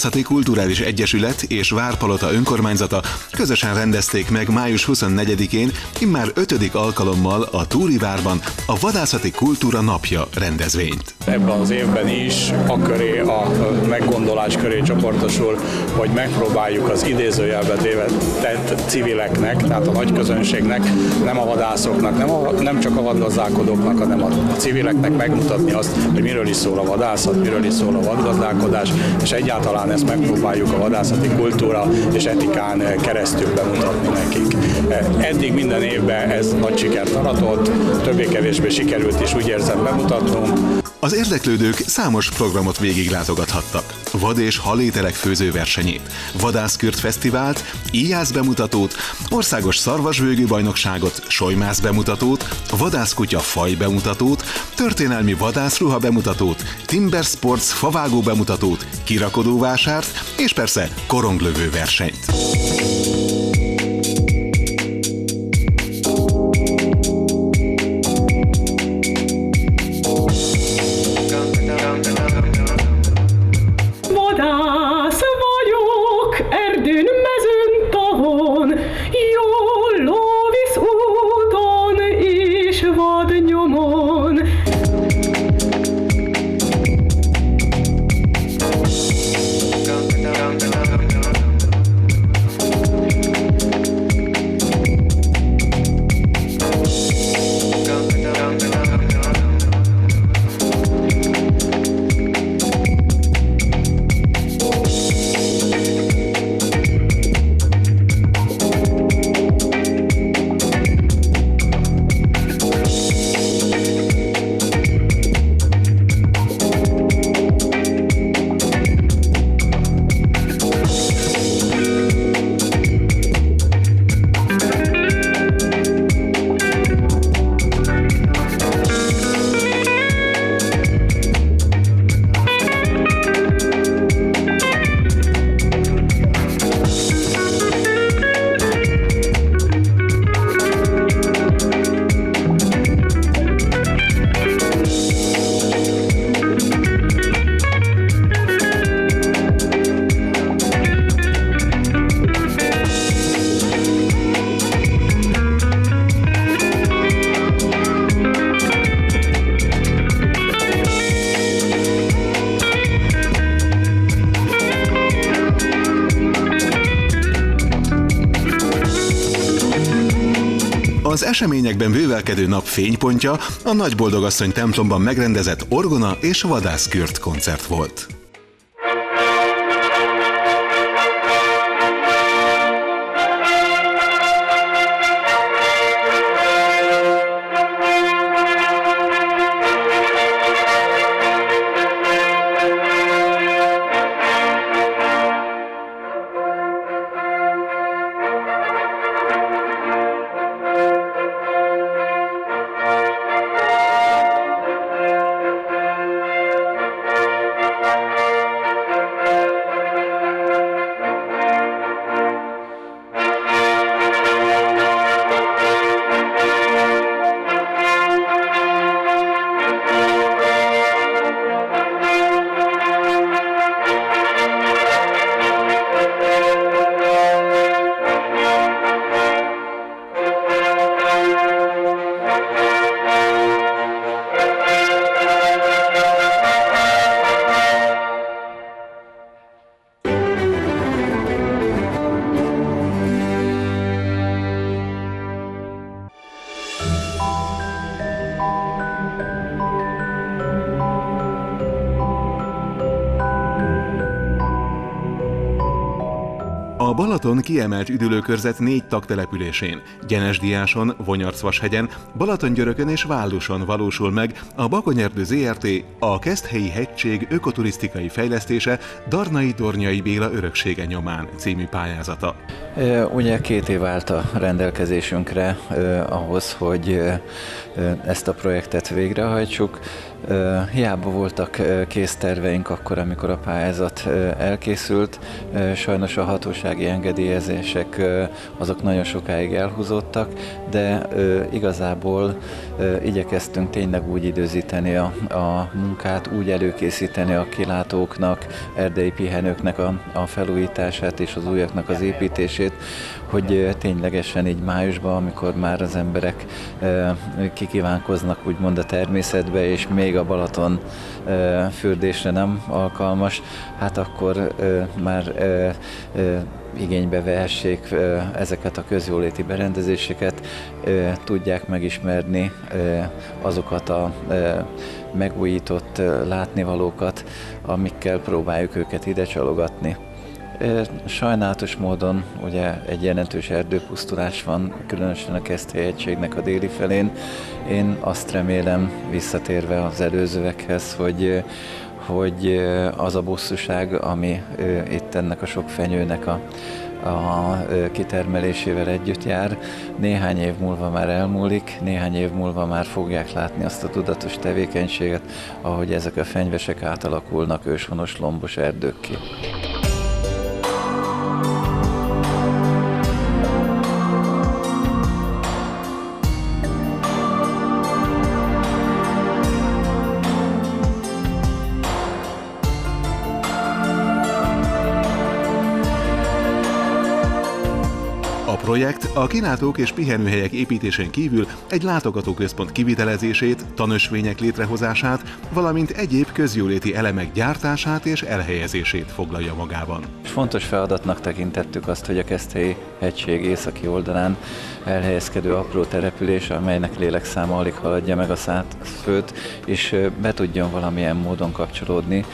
Vadászati Kulturális Egyesület és Várpalota önkormányzata közösen rendezték meg május 24-én, immár ötödik alkalommal a Túrivárban a Vadászati Kultúra Napja rendezvényt. Ebben az évben is a köré, a meggondolás köré csoportosul, hogy megpróbáljuk az idézőjelbe tett civileknek, tehát a nagy közönségnek, nem a vadászoknak, nem, a, nem csak a vadgazdálkodóknak, hanem a civileknek megmutatni azt, hogy miről is szól a vadászat, miről is szól a vadgazdálkodás, és egyáltalán ezt megpróbáljuk a vadászati kultúra és etikán keresztül bemutatni nekik. Eddig minden évben ez nagy sikert aratott, többé-kevésbé sikerült is úgy érzem bemutatnunk. Az érdeklődők számos programot végiglátogathattak. Vad és halételek főzőversenyét, vadászkürt fesztivált, íjász bemutatót, országos szarvasvőgő bajnokságot, sojmász bemutatót, vadászkutya faj bemutatót, történelmi vadászruha bemutatót, Timber Sports favágó bemutatót, kirakodóvásárt és persze koronglövő versenyt. Az eseményekben bővelkedő nap fénypontja a Nagyboldogasszony templomban megrendezett orgona és vadászkürt koncert volt. Balaton kiemelt üdülőkörzet négy tagtelepülésén, Gyenesdiáson, Vonyarcvashegyen, Balatongyörökön és Válluson valósul meg a Bakonyerdő ZRT a Keszthelyi hegység ökoturisztikai fejlesztése Darnai Dornyai Béla öröksége nyomán című pályázata. Ugye két év állt a rendelkezésünkre eh, ahhoz, hogy eh, ezt a projektet végrehajtsuk. Hiába voltak kész terveink akkor, amikor a pályázat elkészült. Sajnos a hatósági engedélyezések azok nagyon sokáig elhúzódtak, de igazából igyekeztünk tényleg úgy időzíteni a, a munkát, úgy előkészíteni a kilátóknak, erdei pihenőknek a, a felújítását és az újaknak az építését, hogy ténylegesen így májusban, amikor már az emberek kikívánkoznak úgymond a természetbe, és még a Balaton fürdésre nem alkalmas, hát akkor már igénybe vehessék ezeket a közjóléti berendezéseket, tudják megismerni azokat a megújított látnivalókat, amikkel próbáljuk őket ide csalogatni. Sajnálatos módon ugye egy jelentős erdőpusztulás van, különösen a Keszthelyegységnek a déli felén. Én azt remélem, visszatérve az előzőekhez, hogy hogy az a bosszúság, ami itt ennek a sok fenyőnek a, a kitermelésével együtt jár. Néhány év múlva már elmúlik, néhány év múlva már fogják látni azt a tudatos tevékenységet, ahogy ezek a fenyvesek átalakulnak őshonos lombos erdőkké. Projekt a kilátók és pihenőhelyek építésén kívül egy látogatóközpont kivitelezését, tanösvények létrehozását, valamint egyéb közjóléti elemek gyártását és elhelyezését foglalja magában. Fontos feladatnak tekintettük azt, hogy a Keszthelyi hegység északi oldalán elhelyezkedő apró település, amelynek lélekszáma alig haladja meg a főt, és be tudjon valamilyen módon kapcsolódni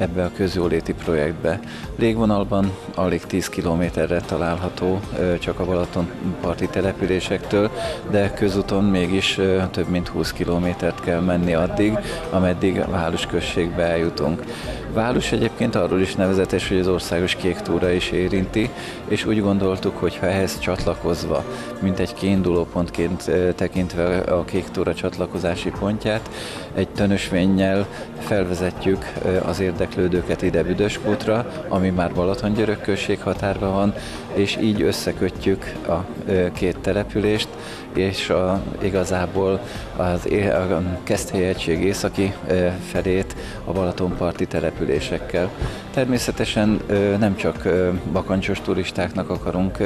ebbe a közjóléti projektbe. Légvonalban alig 10 kilométerre található csak a Balaton parti településektől, de közúton mégis több mint 20 kilométert kell menni addig, ameddig a Válus községbe eljutunk. Válus egyébként arról is nevezetes, hogy az országos kék túra is érinti, és úgy gondoltuk, hogy ha ehhez csatlakozva, mint egy kiinduló pontként tekintve a kék túra csatlakozási pontját, egy tönösvénnyel felvezetjük az érdeklődőket ide Büdöskútra, ami már Balatongyörök község határban van, és így összekötjük a két települést, és a, igazából az a Keszthelyi egység északi felét a Balatonparti településekkel. Természetesen nem csak bakancsos turistáknak akarunk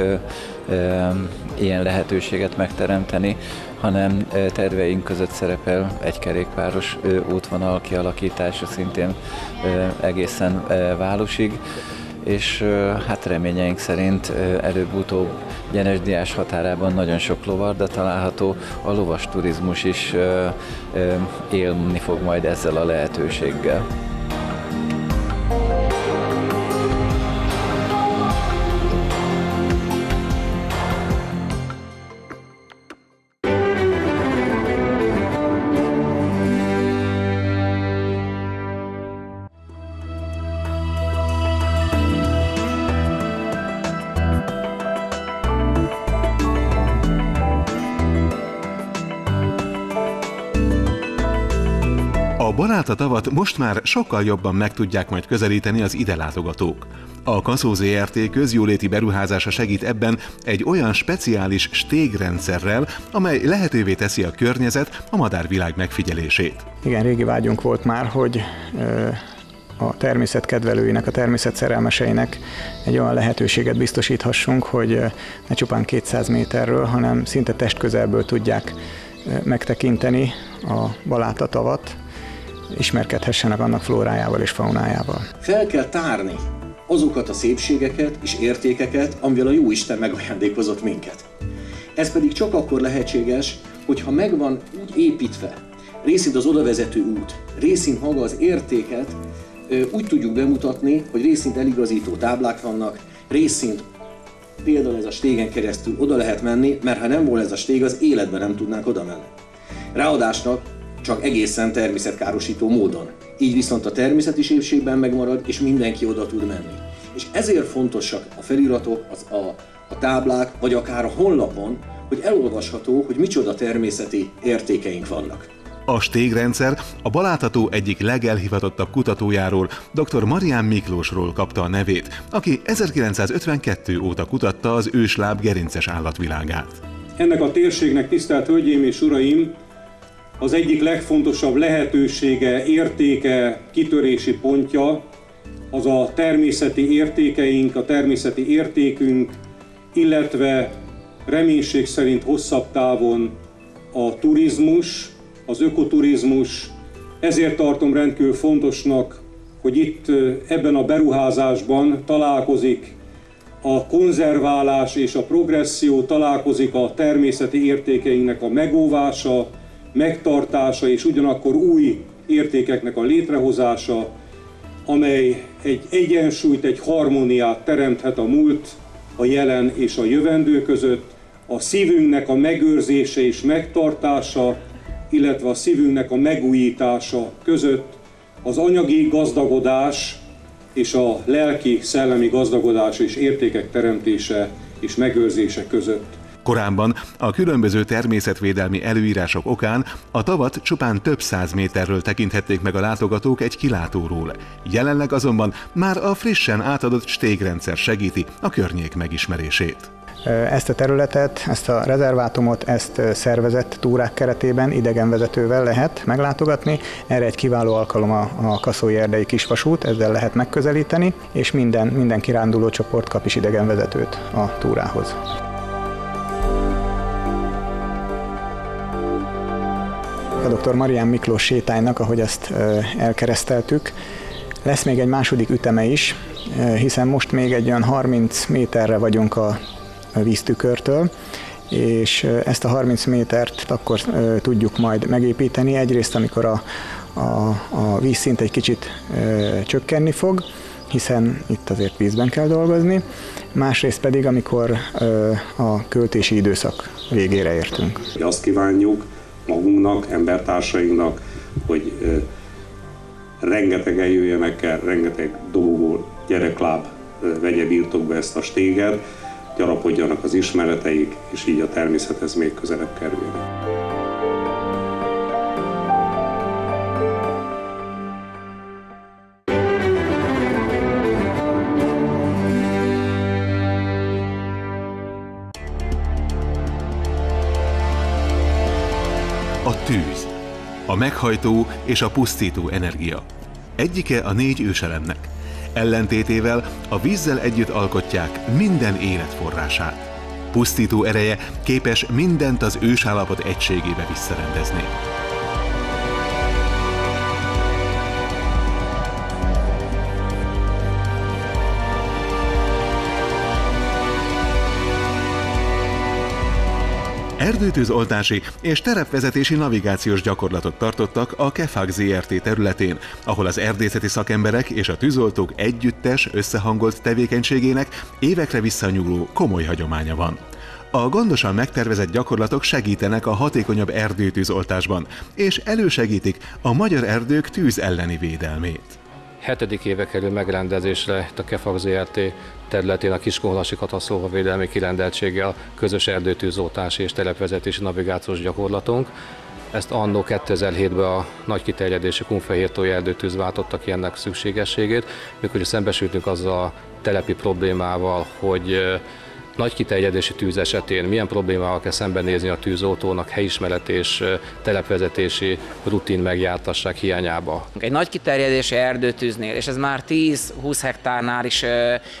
ilyen lehetőséget megteremteni, hanem terveink között szerepel egy kerékpáros útvonal kialakítása szintén egészen Válusig és hát reményeink szerint előbb-utóbb Gyenes határában nagyon sok lovarda található, a lovas turizmus is élni fog majd ezzel a lehetőséggel. Most már sokkal jobban meg tudják majd közelíteni az ide látogatók. A Kaszó ZRT közjóléti beruházása segít ebben egy olyan speciális stégrendszer,rel amely lehetővé teszi a környezet, a madárvilág megfigyelését. Igen, régi vágyunk volt már, hogy a természet kedvelőinek, a természet szerelmeseinek egy olyan lehetőséget biztosíthassunk, hogy ne csupán 200 méterről, hanem szinte testközelből tudják megtekinteni a Baláta tavat, ismerkedhessenek annak flórájával és faunájával. Fel kell tárni azokat a szépségeket és értékeket, amivel a jó Isten megajándékozott minket. Ez pedig csak akkor lehetséges, hogyha megvan úgy építve, részint az odavezető út, részint maga az értéket, úgy tudjuk bemutatni, hogy részint eligazító táblák vannak, részint például ez a stégen keresztül oda lehet menni, mert ha nem volna ez a stég, az életben nem tudnánk oda menni. Ráadásnak csak egészen természetkárosító módon. Így viszont a természeti szépségben megmarad, és mindenki oda tud menni. És ezért fontosak a feliratok, az, a, a táblák, vagy akár a honlapon, hogy elolvasható, hogy micsoda természeti értékeink vannak. A stégrendszer a balátható egyik legelhivatottabb kutatójáról, dr. Marián Miklósról kapta a nevét, aki 1952 óta kutatta az ősláb gerinces állatvilágát. Ennek a térségnek, tisztelt Hölgyeim és Uraim, az egyik legfontosabb lehetősége, értéke, kitörési pontja az a természeti értékeink, a természeti értékünk, illetve reménység szerint hosszabb távon a turizmus, az ökoturizmus. Ezért tartom rendkívül fontosnak, hogy itt ebben a beruházásban találkozik a konzerválás és a progresszió, találkozik a természeti értékeinknek a megóvása, megtartása és ugyanakkor új értékeknek a létrehozása, amely egy egyensúlyt, egy harmóniát teremthet a múlt, a jelen és a jövendő között, a szívünknek a megőrzése és megtartása, illetve a szívünknek a megújítása között, az anyagi gazdagodás és a lelki, szellemi gazdagodás és értékek teremtése és megőrzése között. Korábban a különböző természetvédelmi előírások okán a tavat csupán több száz méterről tekinthették meg a látogatók egy kilátóról. Jelenleg azonban már a frissen átadott stégrendszer segíti a környék megismerését. Ezt a területet, ezt a rezervátumot, ezt szervezett túrák keretében idegenvezetővel lehet meglátogatni. Erre egy kiváló alkalom a, a Kaszói Erdei Kisvasút, ezzel lehet megközelíteni, és minden, minden kiránduló csoport kap is idegenvezetőt a túrához. A dr. Marián Miklós sétálynak, ahogy ezt elkereszteltük, lesz még egy második üteme is, hiszen most még egy olyan 30 méterre vagyunk a víztükörtől, és ezt a 30 métert akkor tudjuk majd megépíteni. Egyrészt, amikor a, a, a vízszint egy kicsit csökkenni fog, hiszen itt azért vízben kell dolgozni, másrészt pedig, amikor ö, a költési időszak végére értünk. Azt kívánjuk magunknak, embertársainknak, hogy ö, rengetegen jöjjenek el, rengeteg dolgból gyerekláb vegye birtokba ezt a stéget, gyarapodjanak az ismereteik, és így a természethez még közelebb kerüljenek. A meghajtó és a pusztító energia. Egyike a négy őselemnek – Ellentétével a vízzel együtt alkotják minden életforrását. Pusztító ereje képes mindent az ősállapot egységébe visszarendezni. Erdőtűzoltási és terepvezetési navigációs gyakorlatot tartottak a Kefag ZRT területén, ahol az erdészeti szakemberek és a tűzoltók együttes, összehangolt tevékenységének évekre visszanyúló komoly hagyománya van. A gondosan megtervezett gyakorlatok segítenek a hatékonyabb erdőtűzoltásban, és elősegítik a magyar erdők tűz elleni védelmét hetedik éve kerül megrendezésre itt a Kefag ZRT területén a Kiskunhalasi katasztrófa védelmi kirendeltsége a közös erdőtűzoltási és telepvezetési navigációs gyakorlatunk. Ezt annó 2007-ben a nagy kiterjedésű kunfehértói erdőtűz váltotta ki ennek szükségességét, mikor szembesültünk azzal a telepi problémával, hogy nagy kiterjedési tűz esetén milyen problémával kell szembenézni a tűzoltónak helyismeret és telepvezetési rutin megjártasság hiányába. Egy nagy kiterjedési erdőtűznél, és ez már 10-20 hektárnál is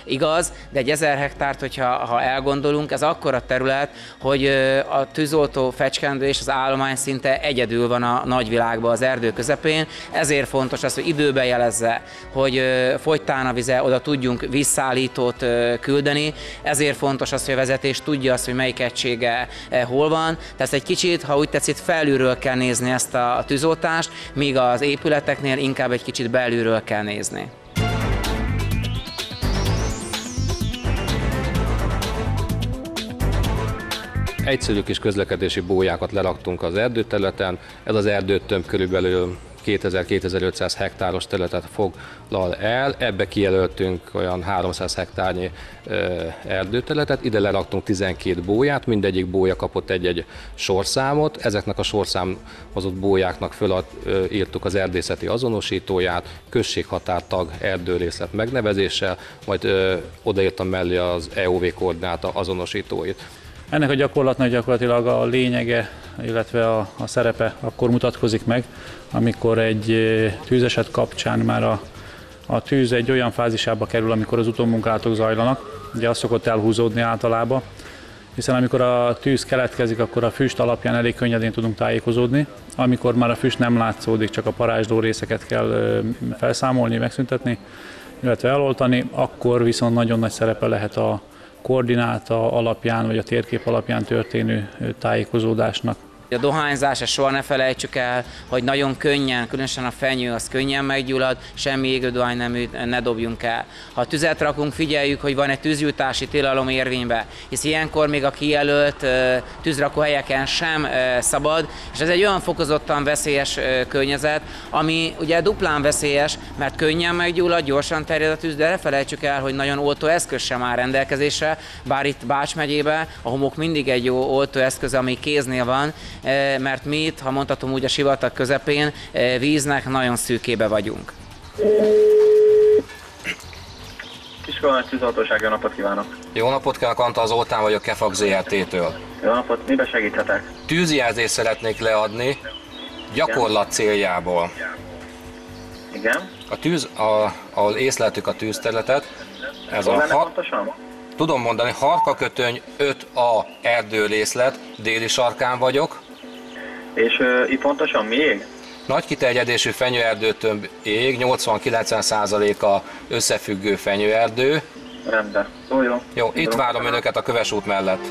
igaz, de egy 1000 hektárt, hogyha ha elgondolunk, ez akkora terület, hogy a tűzoltó fecskendő és az állomány szinte egyedül van a nagyvilágban az erdő közepén, ezért fontos az, hogy időben jelezze, hogy fogytán a vize, oda tudjunk visszállítót küldeni, ezért fontos fontos az, hogy a vezetés tudja azt, hogy melyik egysége eh, hol van. Tehát egy kicsit, ha úgy tetszik, felülről kell nézni ezt a tűzoltást, míg az épületeknél inkább egy kicsit belülről kell nézni. Egyszerű kis közlekedési bójákat leraktunk az erdőterületen, ez az erdőtömb körülbelül 2000-2500 hektáros területet foglal el, ebbe kijelöltünk olyan 300 hektárnyi erdőterületet, ide leraktunk 12 bóját, mindegyik bója kapott egy-egy sorszámot, ezeknek a sorszámozott bójáknak föl írtuk az erdészeti azonosítóját, községhatártag erdőrészlet megnevezéssel, majd odaírtam mellé az EOV koordináta azonosítóit. Ennek a gyakorlatnak gyakorlatilag a lényege, illetve a, a szerepe akkor mutatkozik meg, amikor egy tűzeset kapcsán már a, a tűz egy olyan fázisába kerül, amikor az utómunkálatok zajlanak, ugye az szokott elhúzódni általában, hiszen amikor a tűz keletkezik, akkor a füst alapján elég könnyedén tudunk tájékozódni. Amikor már a füst nem látszódik, csak a parázsló részeket kell felszámolni, megszüntetni, illetve eloltani, akkor viszont nagyon nagy szerepe lehet a, koordináta alapján vagy a térkép alapján történő tájékozódásnak. A dohányzás, ezt soha ne felejtsük el, hogy nagyon könnyen, különösen a fenyő az könnyen meggyullad, semmi égődohány nem ne dobjunk el. Ha tüzet rakunk, figyeljük, hogy van egy tűzjutási tilalom érvénybe, hisz ilyenkor még a kijelölt tűzrakóhelyeken sem szabad, és ez egy olyan fokozottan veszélyes környezet, ami ugye duplán veszélyes, mert könnyen meggyullad, gyorsan terjed a tűz, de ne felejtsük el, hogy nagyon oltó eszköz sem áll rendelkezésre, bár itt Bács megyébe a homok mindig egy jó oltó eszköz, ami kéznél van, mert mi itt, ha mondhatom úgy a sivatag közepén, eh, víznek nagyon szűkébe vagyunk. Kiskolmány tűzoltóság, jó napot kívánok! Jó napot kívánok, Antal Zoltán vagyok Kefag ZRT-től. Jó napot, mibe segíthetek? Tűzjelzést szeretnék leadni, gyakorlat céljából. Igen? A tűz, a, ahol észleltük a tűzterületet, ez Hol a ha- pontosan? Tudom mondani, Harkakötöny 5A erdőrészlet, déli sarkán vagyok. És uh, itt pontosan mi ég? Nagy kiterjedésű fenyőerdőtömb ég, 80-90%-a összefüggő fenyőerdő. Rendben. Jó, jó. Jó, itt várom önöket a Köves út mellett.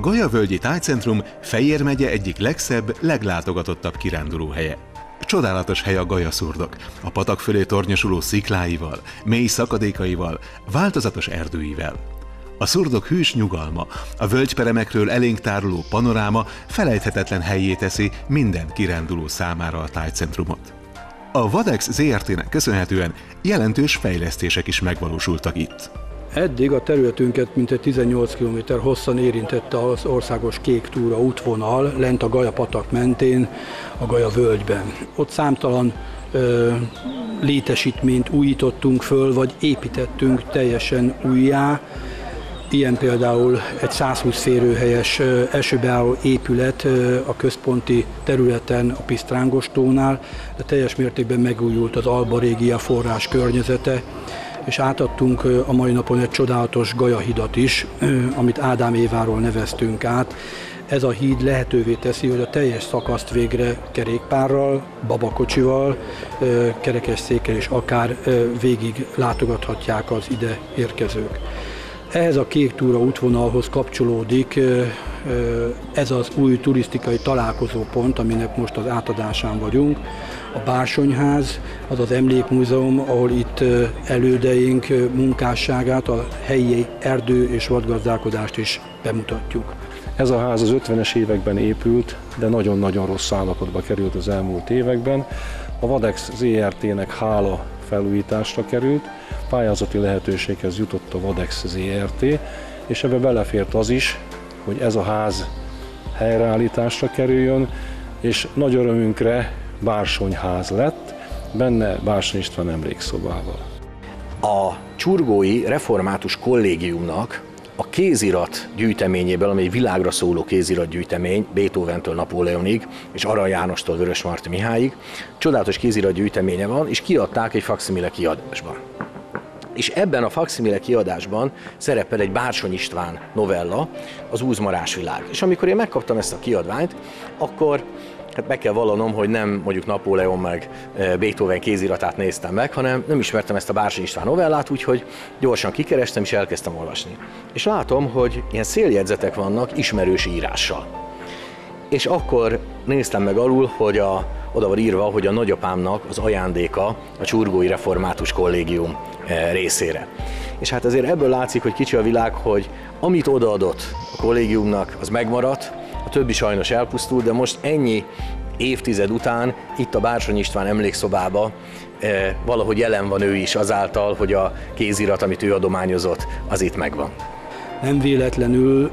A Gaja-völgyi tájcentrum Fejér megye egyik legszebb, leglátogatottabb kirándulóhelye. Csodálatos hely a Gaja-szurdok, a patak fölé tornyosuló szikláival, mély szakadékaival, változatos erdőivel. A szurdok hűs nyugalma, a völgyperemekről elénk táruló panoráma felejthetetlen helyé teszi minden kiránduló számára a tájcentrumot. A Vadex ZRT-nek köszönhetően jelentős fejlesztések is megvalósultak itt. Eddig a területünket mintegy 18 km hosszan érintette az országos kék túra útvonal lent a Gaja patak mentén, a Gaja völgyben. Ott számtalan ö, létesítményt újítottunk föl, vagy építettünk teljesen újjá. Ilyen például egy 120 férőhelyes esőbeálló épület a központi területen a Pisztrángostónál, de teljes mértékben megújult az Alba Régia forrás környezete, és átadtunk a mai napon egy csodálatos gajahidat is, amit Ádám Éváról neveztünk át. Ez a híd lehetővé teszi, hogy a teljes szakaszt végre kerékpárral, babakocsival, kerekesszékkel és akár végig látogathatják az ide érkezők. Ehhez a kék túra útvonalhoz kapcsolódik ez az új turisztikai találkozópont, aminek most az átadásán vagyunk a Bársonyház, az az emlékmúzeum, ahol itt elődeink munkásságát, a helyi erdő és vadgazdálkodást is bemutatjuk. Ez a ház az 50-es években épült, de nagyon-nagyon rossz állapotba került az elmúlt években. A Vadex ZRT-nek hála felújításra került, pályázati lehetőséghez jutott a Vadex ZRT, és ebbe belefért az is, hogy ez a ház helyreállításra kerüljön, és nagy örömünkre bársonyház lett, benne Bársony István emlékszobával. A Csurgói Református Kollégiumnak a kézirat gyűjteményéből, ami egy világra szóló kézirat gyűjtemény, Beethoven-től Napóleonig és Ara Jánostól Vörös Marti Mihályig, csodálatos kézirat gyűjteménye van, és kiadták egy faximile kiadásban. És ebben a faximile kiadásban szerepel egy Bársony István novella, az Úzmarás világ. És amikor én megkaptam ezt a kiadványt, akkor hát meg kell vallanom, hogy nem mondjuk Napóleon meg e, Beethoven kéziratát néztem meg, hanem nem ismertem ezt a Bársony István novellát, úgyhogy gyorsan kikerestem és elkezdtem olvasni. És látom, hogy ilyen széljegyzetek vannak ismerős írással. És akkor néztem meg alul, hogy a, oda van írva, hogy a nagyapámnak az ajándéka a Csurgói Református Kollégium eh, részére. És hát azért ebből látszik, hogy kicsi a világ, hogy amit odaadott a kollégiumnak, az megmaradt, a többi sajnos elpusztult, de most ennyi évtized után itt a Bársony István emlékszobába eh, valahogy jelen van ő is azáltal, hogy a kézirat, amit ő adományozott, az itt megvan. Nem véletlenül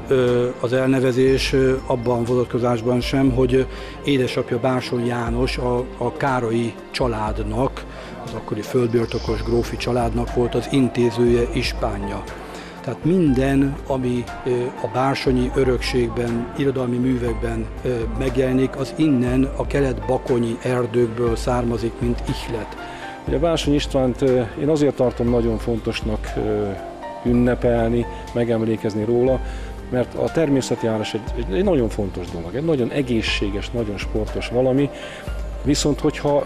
az elnevezés abban vonatkozásban sem, hogy édesapja Bársony János a, a Károlyi családnak, az akkori földbirtokos grófi családnak volt az intézője, ispánja. Tehát minden, ami a bársonyi örökségben, irodalmi művekben megjelenik, az innen a kelet-bakonyi erdőkből származik, mint ihlet. Ugye Bársony Istvánt én azért tartom nagyon fontosnak ünnepelni, megemlékezni róla, mert a természetjárás egy, egy, egy nagyon fontos dolog, egy nagyon egészséges, nagyon sportos valami, viszont hogyha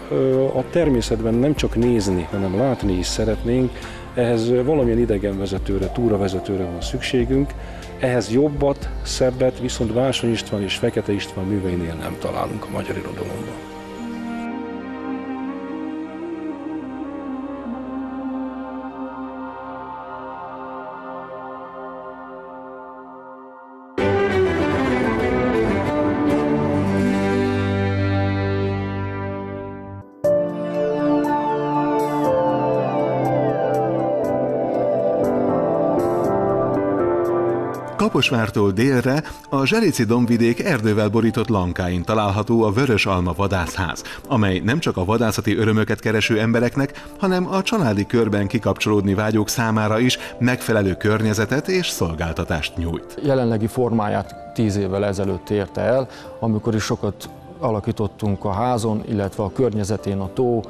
a természetben nem csak nézni, hanem látni is szeretnénk, ehhez valamilyen idegenvezetőre, túravezetőre van szükségünk, ehhez jobbat, szebbet viszont Vásony István és Fekete István műveinél nem találunk a magyar irodalomban. Kaposvártól délre a Zselici dombvidék erdővel borított lankáin található a Vörös Alma vadászház, amely nem csak a vadászati örömöket kereső embereknek, hanem a családi körben kikapcsolódni vágyók számára is megfelelő környezetet és szolgáltatást nyújt. Jelenlegi formáját tíz évvel ezelőtt érte el, amikor is sokat alakítottunk a házon, illetve a környezetén a tó,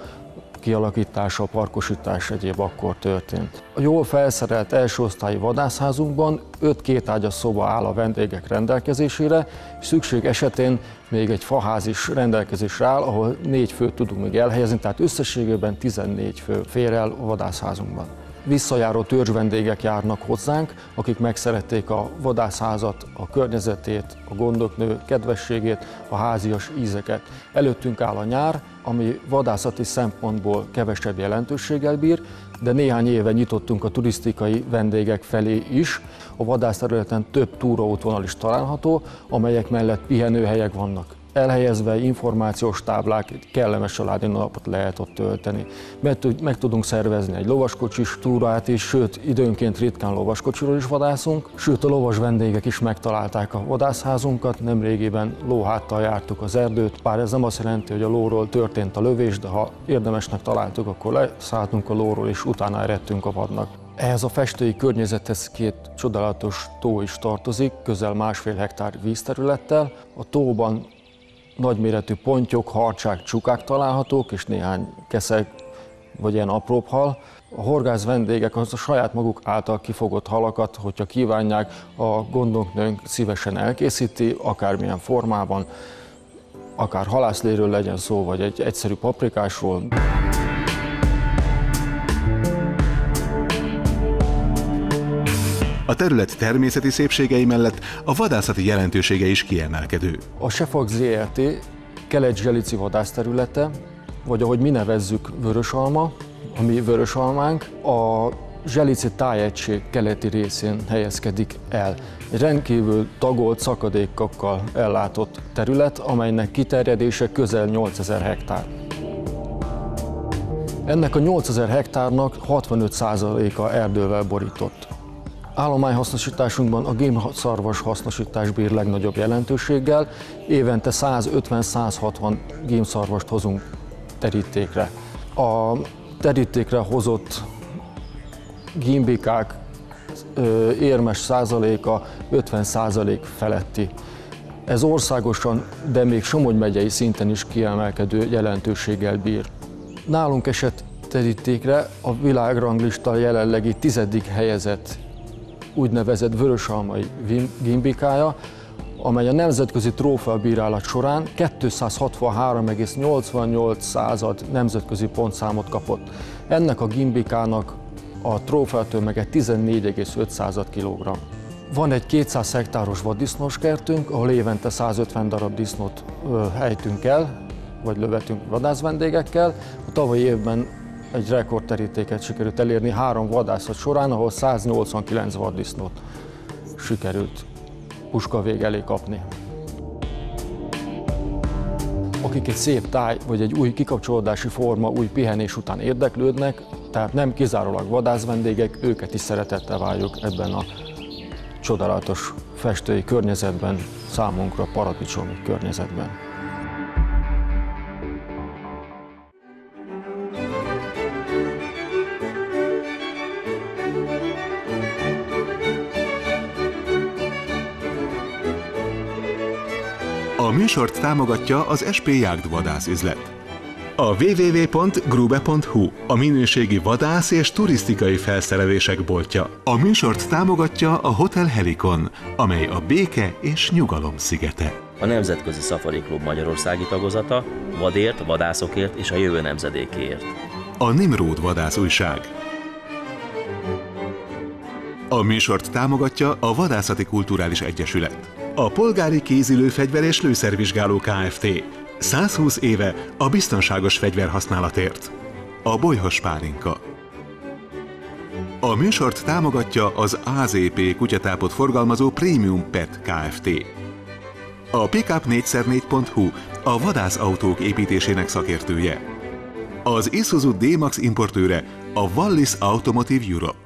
kialakítása, a parkosítás egyéb akkor történt. A jól felszerelt első osztályi vadászházunkban 5 kétágyas szoba áll a vendégek rendelkezésére, és szükség esetén még egy faház is rendelkezésre áll, ahol négy főt tudunk még elhelyezni, tehát összességében 14 fő fér el a vadászházunkban visszajáró törzsvendégek járnak hozzánk, akik megszerették a vadászházat, a környezetét, a gondoknő kedvességét, a házias ízeket. Előttünk áll a nyár, ami vadászati szempontból kevesebb jelentőséggel bír, de néhány éve nyitottunk a turisztikai vendégek felé is. A vadászterületen több túraútvonal is található, amelyek mellett pihenőhelyek vannak elhelyezve információs táblák, kellemes családi napot lehet ott tölteni. Meg, meg tudunk szervezni egy lovaskocsis túrát is, sőt időnként ritkán lovaskocsiról is vadászunk, sőt a lovas vendégek is megtalálták a vadászházunkat, nemrégiben lóháttal jártuk az erdőt, bár ez nem azt jelenti, hogy a lóról történt a lövés, de ha érdemesnek találtuk, akkor leszálltunk a lóról és utána eredtünk a vadnak. Ehhez a festői környezethez két csodálatos tó is tartozik, közel másfél hektár vízterülettel. A tóban nagyméretű pontyok, harcsák, csukák találhatók, és néhány keszeg, vagy ilyen apróbb hal. A horgász vendégek az a saját maguk által kifogott halakat, hogyha kívánják, a gondoknőnk szívesen elkészíti, akármilyen formában, akár halászléről legyen szó, vagy egy egyszerű paprikásról. A terület természeti szépségei mellett a vadászati jelentősége is kiemelkedő. A Sefak ZRT kelet-zselici vadászterülete, vagy ahogy mi nevezzük Vörösalma, ami Vörösalmánk, a Zselici tájegység keleti részén helyezkedik el. Egy rendkívül tagolt szakadékokkal ellátott terület, amelynek kiterjedése közel 8000 hektár. Ennek a 8000 hektárnak 65%-a erdővel borított. Állományhasznosításunkban a gémszarvas hasznosítás bír legnagyobb jelentőséggel. Évente 150-160 gémszarvast hozunk terítékre. A terítékre hozott gimbikák érmes százaléka 50 százalék feletti. Ez országosan, de még Somogy megyei szinten is kiemelkedő jelentőséggel bír. Nálunk esett terítékre a világranglista jelenlegi tizedik helyezett úgynevezett vörösalmai gimbikája, amely a nemzetközi trófeabírálat során 263,88 század nemzetközi pontszámot kapott. Ennek a gimbikának a trófeatömege 14,5 század kilogramm. Van egy 200 hektáros vaddisznós kertünk, ahol évente 150 darab disznót helytünk el, vagy lövetünk vadászvendégekkel. A tavalyi évben egy rekordterítéket sikerült elérni három vadászat során, ahol 189 vaddisznót sikerült puska vég elé kapni. Akik egy szép táj vagy egy új kikapcsolódási forma, új pihenés után érdeklődnek, tehát nem kizárólag vadászvendégek, őket is szeretettel várjuk ebben a csodálatos festői környezetben, számunkra paradicsomi környezetben. Műsort támogatja az SP Jagd vadász üzlet. A www.grube.hu a minőségi vadász és turisztikai felszerelések boltja. A műsort támogatja a Hotel Helikon, amely a béke és nyugalom szigete. A Nemzetközi Safari Klub Magyarországi tagozata, vadért, vadászokért és a jövő nemzedékéért. A Nimród vadász újság. A műsort támogatja a Vadászati Kulturális Egyesület. A Polgári Kézilőfegyver és Lőszervizsgáló Kft. 120 éve a biztonságos fegyverhasználatért. A Bolyhos Pálinka. A műsort támogatja az AZP kutyatápot forgalmazó Premium Pet Kft. A pickup4x4.hu a vadászautók építésének szakértője. Az Isuzu D-Max importőre a Wallis Automotive Europe.